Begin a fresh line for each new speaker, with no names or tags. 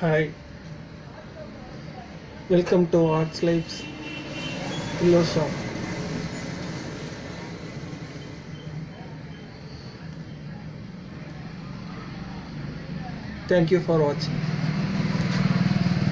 Hi, welcome to Arts Lives. Pillow Thank you for watching.